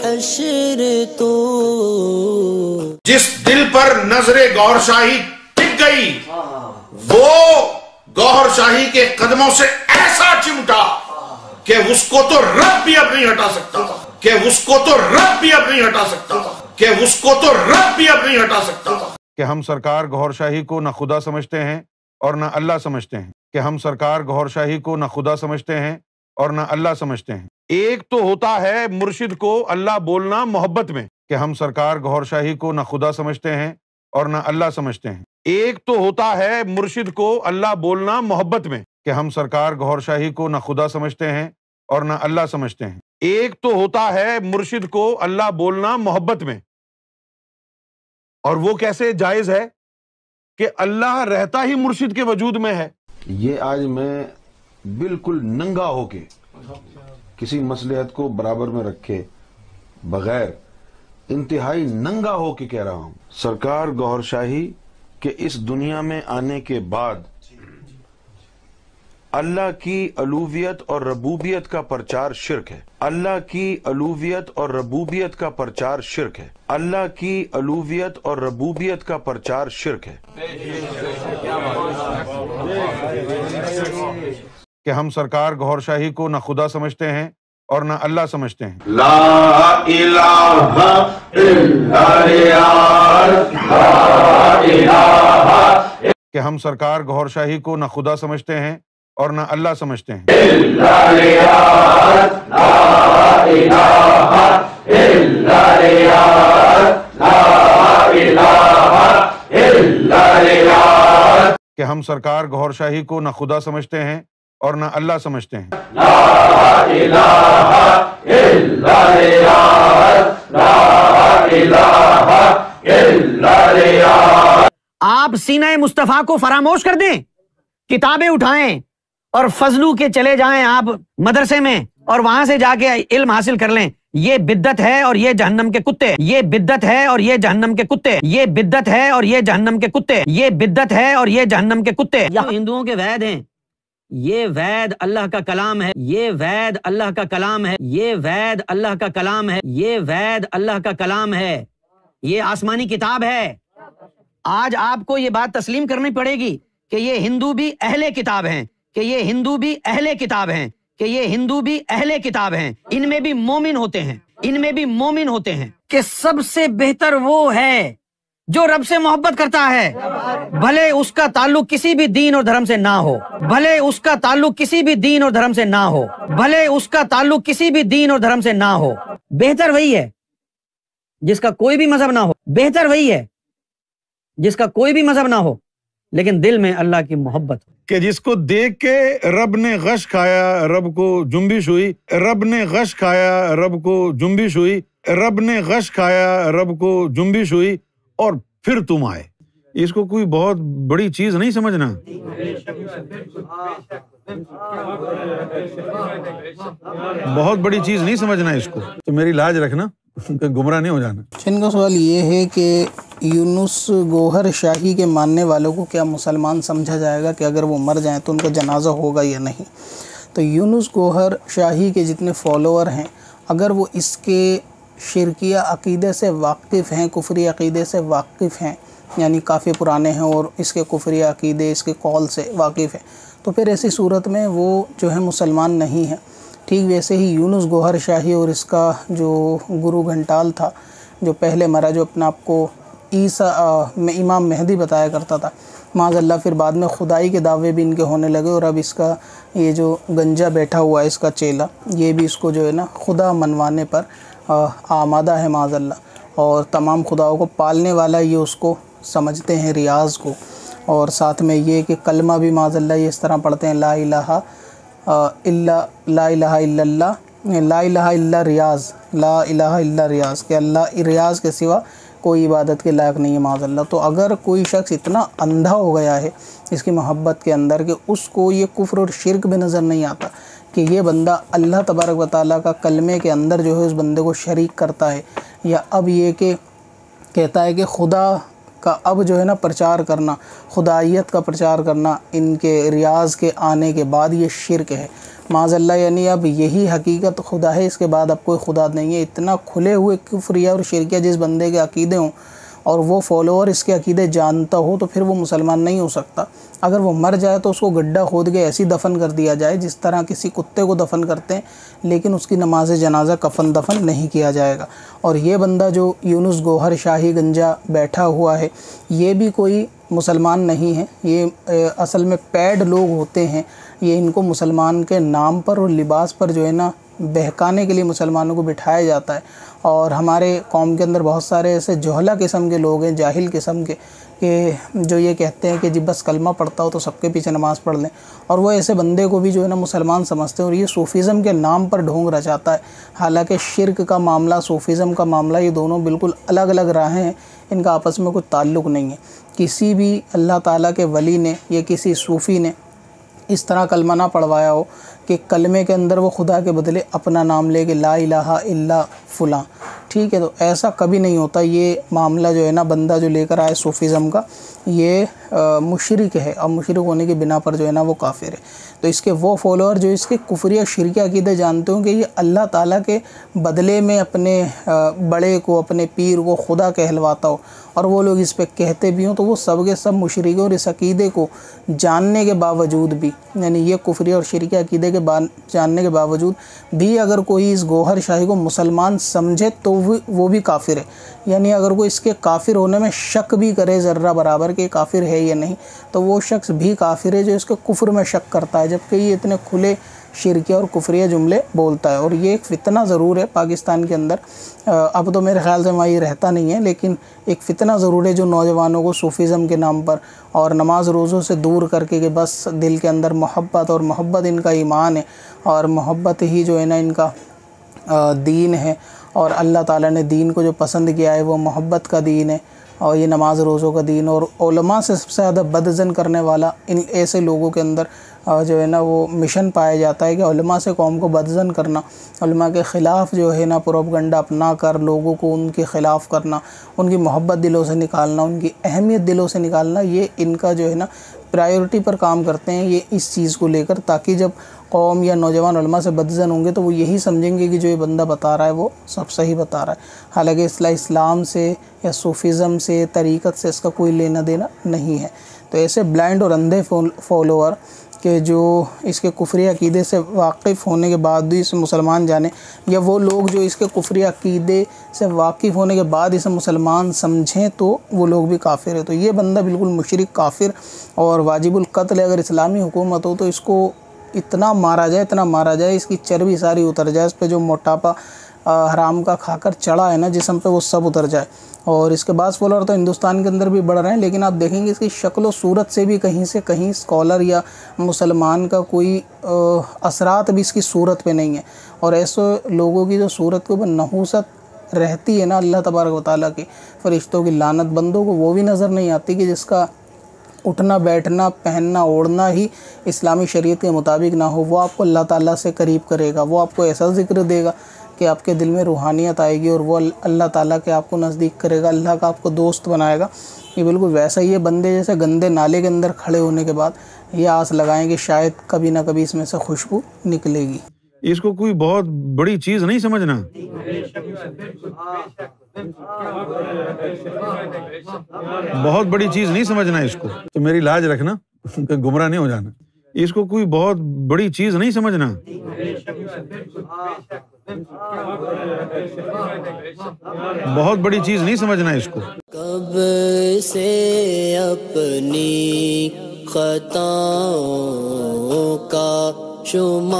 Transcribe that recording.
बख्श दे तो। जिस दिल पर नजरे गौर शाही टिक गई, वो गौहर शाही के कदमों से ऐसा चिमटा कि उसको तो रब भी अब नहीं हटा सकता, कि उसको तो रब भी अब नहीं हटा सकता, कि उसको तो रब भी अब नहीं हटा सकता। कि हम सरकार गौहर शाही को न खुदा समझते हैं और न अल्लाह समझते हैं। कि हम सरकार गौहर शाही को न खुदा समझते हैं और न अल्लाह समझते हैं। एक तो होता है मुर्शिद को अल्लाह बोलना मोहब्बत में, कि हम सरकार गौहर शाही को न खुदा समझते हैं और न अल्लाह समझते हैं। एक तो होता है मुर्शिद को अल्लाह बोलना मोहब्बत में, कि हम सरकार गौहर शाही को न खुदा समझते हैं और न अल्लाह समझते हैं। एक तो होता है मुर्शिद को अल्लाह बोलना मोहब्बत में और वो कैसे जायज़ है कि अल्लाह रहता ही मुर्शिद के वजूद में है? ये आज मैं बिल्कुल नंगा होके किसी मसलहत को बराबर में रखे बगैर इंतहाई नंगा होके कह रहा हूँ। सरकार गौरशाही के इस दुनिया में आने के बाद अल्लाह की अलूवियत और रबूबियत का प्रचार शिरक है। अल्लाह की अलूवियत और रबूबियत का प्रचार शिरक है। अल्लाह की अलूवियत और रबूबियत का प्रचार शिरक है। कि हम सरकार गौरशाही को न खुदा समझते हैं और न अल्लाह समझते हैं। ला इलाहा कि हम सरकार गौरशाही को न खुदा समझते हैं और न अल्लाह समझते हैं। कि हम सरकार गौहर शाही को न खुदा समझते हैं और न अल्लाह समझते हैं। आप सीना मुस्तफ़ा को फरामोश कर दें, किताबें उठाएँ और फजलू के चले जाएँ आप मदरसे में और वहाँ से जाके इल्म हासिल कर लें। ये बिद्दत है और ये जहन्नम के कुत्ते। ये बिद्दत है और ये जहन्नम के कुत्ते। ये बिद्दत है और ये जहन्नम के कुत्ते। ये बिद्दत है और ये जहन्नम के कुत्ते। हिंदुओं के वैद हैं। ये वैद अल्लाह का कलाम है। ये वैद अल्लाह का कलाम है। ये वैद अल्लाह का कलाम है। ये वैद अल्लाह का कलाम है। ये आसमानी किताब है। आज आपको ये बात तस्लीम करनी पड़ेगी कि ये हिंदू भी अहले किताब हैं। कि ये हिंदू भी अहले किताब हैं, कि ये हिंदू भी अहले किताब हैं। इनमें भी मोमिन होते हैं, इनमें भी मोमिन होते हैं। कि सबसे बेहतर वो है जो रब से मोहब्बत करता है। भले उसका ताल्लुक किसी भी दीन और धर्म से ना हो, भले उसका ताल्लुक किसी भी दीन और धर्म से ना हो, भले उसका ताल्लुक किसी भी दीन और धर्म से ना हो। बेहतर वही है जिसका कोई भी मज़हब ना हो। बेहतर वही है जिसका कोई भी मज़हब ना हो। लेकिन दिल में अल्लाह की मोहब्बत हो। कि जिसको देख के रब ने गश खाया रब को जुम्बिश हुई। रब ने गश खाया रब को जुम्बिश हुई। रब ने गश खाया रब को जुम्बिश हुई। और फिर तुम आए। इसको कोई बहुत बड़ी चीज़ नहीं समझना। बहुत बड़ी चीज़ नहीं समझना इसको। तो मेरी लाज रखना गुमराह नहीं हो जाना। इनका सवाल ये है कि यूनुस गोहर शाही के मानने वालों को क्या मुसलमान समझा जाएगा कि अगर वो मर जाएँ तो उनका जनाजा होगा या नहीं? तो यूनुस गोहर शाही के जितने फॉलोअर हैं, अगर वो इसके शिरकिया अकीदे से वाकिफ़ हैं, कुफरी अकीदे से वाकिफ़ हैं, यानी काफ़ी पुराने हैं और इसके कुफरी अकीदे, इसके कौल से वाकिफ़ हैं तो फिर ऐसी सूरत में वो जो है मुसलमान नहीं है। ठीक वैसे ही यूनुस गोहर शाही और इसका जो गुरु घंटाल था, जो पहले मरा, जो अपना आपको ईसा में इमाम मेहदी बताया करता था। माजल्ला फिर बाद में खुदाई के दावे भी इनके होने लगे और अब इसका, ये जो गंजा बैठा हुआ है, इसका चेला, ये भी इसको जो है ना, खुदा मनवाने पर आमादा है माजल्ला और तमाम खुदाओं को पालने वाला ये उसको समझते हैं रियाज को। और साथ में ये कि कलमा भी माजल्ला ये इस तरह पढ़ते हैं, ला इलाहा इल्ला, ला इलाहा इल्लल्लाह ला इलाहा इल्ला रियाज, ला इलाहा इल्ला रियाज, के अल्लाह रियाज के सिवा कोई इबादत के लायक नहीं है, माजल्ला। तो अगर कोई शख्स इतना अंधा हो गया है, इसकी मोहब्बत के अंदर, कि उसको ये कुफ्र और शिरक भी नज़र नहीं आता, कि ये बंदा अल्लाह तबारक व ताली का कलमे के अंदर जो है, उस बंदे को शरीक करता है, या अब ये कि कहता है कि खुदा का अब जो है ना प्रचार करना खुदाइत का प्रचार करना, इनके रियाज के आने के बाद ये शिरक है। माजल्ला, यानी अब यही हकीकत खुदा है, इसके बाद अब कोई खुदा नहीं है। इतना खुले हुए कुफ्रिया और शिरकिया जिस बंदे के अकीदे हों और वो फॉलोअर इसके अकीदे जानता हो तो फिर वो मुसलमान नहीं हो सकता। अगर वो मर जाए तो उसको गड्ढा खोद के ऐसी दफन कर दिया जाए, जिस तरह किसी कुत्ते को दफन करते हैं, लेकिन उसकी नमाज़ जनाजा कफन दफन नहीं किया जाएगा। और ये बंदा जो यूनुस गोहर शाही गंजा बैठा हुआ है, ये भी कोई मुसलमान नहीं है। ये असल में पैड लोग होते हैं। ये इनको मुसलमान के नाम पर और लिबास पर जो है ना बहकाने के लिए मुसलमानों को बिठाया जाता है। और हमारे कौम के अंदर बहुत सारे ऐसे जोहला किस्म के लोग हैं, जाहिल किस्म के, कि जो ये कहते हैं कि जी बस कलमा पढ़ता हो तो सबके पीछे नमाज़ पढ़ लें। और वो ऐसे बंदे को भी जो है ना मुसलमान समझते हैं और ये सूफ़ीज़म के नाम पर ढोंग रचाता है। हालाँकि शिरक का मामला, सूफ़ीज़म का मामला, ये दोनों बिल्कुल अलग अलग राहें हैं। इनका आपस में कोई ताल्लुक़ नहीं है। किसी भी अल्लाह ताला के वली ने या किसी सूफ़ी ने इस तरह कलमा ना पढ़वाया हो कि कलमे के अंदर वो खुदा के बदले अपना नाम लेके ला इलाहा इल्ला फ़ुला। ठीक है तो ऐसा कभी नहीं होता। ये मामला जो है ना, बंदा जो लेकर आए सूफ़ीज़म का, ये मुशरक है। और मुशरक होने के बिना पर जो है ना, वो काफिर है। तो इसके वो फॉलोअर जो इसके कुफरिया शिरक अकीदे जानते हों कि ये अल्लाह ताला के बदले में अपने बड़े को, अपने पीर को खुदा कहलवाता हो। और वो लोग इस पर कहते भी हों तो वो सब के सब मुशरक और इस अकीदे को जानने के बावजूद भी, यानी ये कुफरी और शिरक अकीदे के जानने के बावजूद भी अगर कोई इस गोहर शाही को मुसलमान समझे तो वो भी काफिर है। यानी अगर कोई इसके काफिर होने में शक भी करे ज़र्रा बराबर के काफिर है या नहीं तो वो शख्स भी काफिर है जो इसके कुफर में शक करता है, जबकि ये इतने खुले शिरकिया और कुफरिया जुमले बोलता है। और ये एक फ़ितना ज़रूर है पाकिस्तान के अंदर। अब तो मेरे ख्याल से वहाँ ये रहता नहीं है, लेकिन एक फ़ितना ज़रूर है जो नौजवानों को सूफ़ीज़म के नाम पर और नमाज़ रोज़ों से दूर करके कि बस दिल के अंदर मोहब्बत और मोहब्बत इनका ईमान है और मोहब्बत ही जो है ना इनका दीन है। और अल्लाह ताला ने दीन को जो पसंद किया है, वो मोहब्बत का दीन है और ये नमाज़ रोज़ों का दीन और ओलमा से सबसे ज़्यादा बदजन करने वाला इन ऐसे लोगों के अंदर जो है ना, वो मिशन पाया जाता है कि उलमा से कौम को बदजन करना, उलमा के ख़िलाफ़ जो है ना प्रोपगंडा अपना कर, लोगों को उनके ख़िलाफ़ करना, उनकी मोहब्बत दिलों से निकालना, उनकी अहमियत दिलों से निकालना, ये इनका जो है ना प्रायोरिटी पर काम करते हैं, ये इस चीज़ को लेकर, ताकि जब कौम या नौजवान उलमा से बदजन होंगे तो वो यही समझेंगे कि जो ये बंदा बता रहा है वो सब सही बता रहा है। हालाँकि इसला इस्लाम से या सूफ़िज़म से, तरीक़त से इसका कोई लेना देना नहीं है। तो ऐसे ब्लाइंड और अंधे फॉलोअर के जो इसके कुफरी अकीदे से वाकिफ़ होने के बाद भी इसे मुसलमान जाने, या वो लोग जो इसके कुफरी अकीदे से वाकिफ़ होने के बाद इसे मुसलमान समझें तो वो लोग भी काफिर है। तो ये बंदा बिल्कुल मुशरक, काफिर और वाजिबुल कत्ल अगर इस्लामी हुकूमत हो तो इसको इतना मारा जाए, इतना मारा जाए, इसकी चर्बी सारी उतर जाए, इस पर जो मोटापा हराम का खाकर चढ़ा है ना जिसम पे वो सब उतर जाए। और इसके बाद फॉलोअर तो हिंदुस्तान के अंदर भी बढ़ रहे हैं, लेकिन आप देखेंगे इसकी शक्ल सूरत से भी कहीं से कहीं स्कॉलर या मुसलमान का कोई असरात भी इसकी सूरत पे नहीं है। और ऐसे लोगों की जो सूरत के ऊपर नहूसत रहती है ना, अल्लाह तबारक वाली की फ़रिश्तों की लानत बंदों को वो भी नज़र नहीं आती कि जिसका उठना, बैठना, पहनना, ओढ़ना ही इस्लामी शरीयत के मुताबिक ना हो। वो आपको अल्लाह ताला से करीब करेगा। वो आपको ऐसा ज़िक्र देगा कि आपके दिल में रूहानियत आएगी और वो अल्लाह ताला के आपको नज़दीक करेगा। अल्लाह का आपको दोस्त बनाएगा। ये बिल्कुल वैसा ही है। बंदे जैसे गंदे नाले के अंदर खड़े होने के बाद ये आस लगाएँ कि शायद कभी ना कभी इसमें से खुशबू निकलेगी। इसको कोई बहुत बड़ी चीज़ नहीं समझना। बहुत बड़ी चीज़ नहीं समझना इसको। तो मेरी लाज रखना गुमराह नहीं हो जाना। इसको कोई बहुत बड़ी चीज़ नहीं समझना। बहुत बड़ी चीज़ नहीं समझना इसको। कब से अपनी खताओं का शुमार